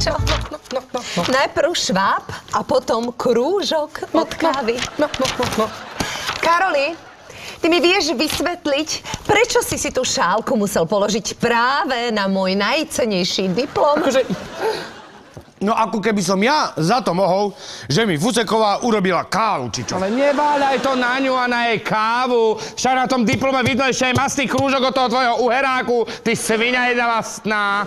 čo? No, no, no, no, no. Najprv šváb a potom krúžok no, od no. kávy. No, no, no, no. Karoli, ty mi vieš vysvetliť, prečo si si tú šálku musel položiť práve na môj najcenejší diplom? Akože... No ako keby som ja za to mohol, že mi Fuseková urobila kávu, či čo? Ale nebádaj to na ňu a na jej kávu. Však na tom diplome vidno ešte aj masný krúžok od toho tvojho uheráku. Ty svinia jedna vlastná.